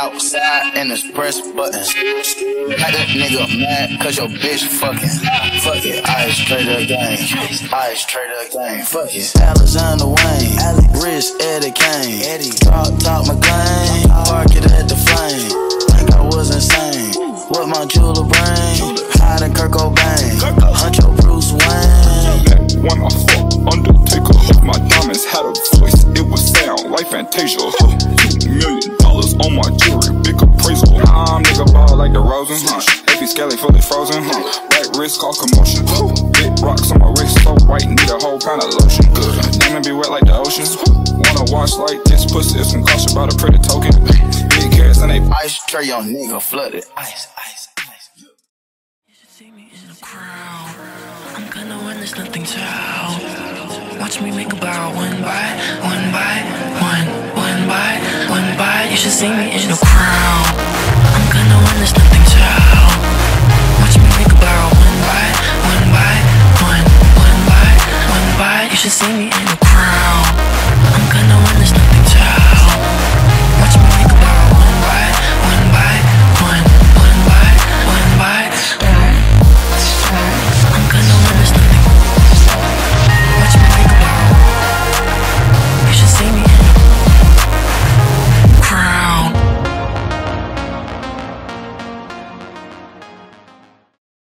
outside and it's press buttons. Got that nigga mad cause your bitch fucking. Fuck it, ice trader gang. Ice trader gang. Fuck it. Alexander Wayne. Rich Eddie Kane. Eddie. Drop top McLean. Park it at the flame. Think I was insane. What my jeweler brain? Hiding Kurt Cobain. Hunt your Bruce Wayne. Back when I fucked Undertaker, my diamonds had a voice. It was sound like Fantasia. Huh. Two million Rosen, huh? Heavy scally fully frozen, huh? Right wrist cause commotion. Big rocks on my wrist, so white, need a whole pound of lotion. Good, diamond be wet like the ocean. Wanna watch like this pussy, it's some caution about a pretty token. Big carats and they Ice tray, your nigga flooded. Ice, ice, ice. You should see me in the crowd. I'm gonna win, there's nothing to how. Watch me make a bow one by one by one, one by one by. You should see me in the crowd. I'm gonna win, there's should see me.